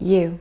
you.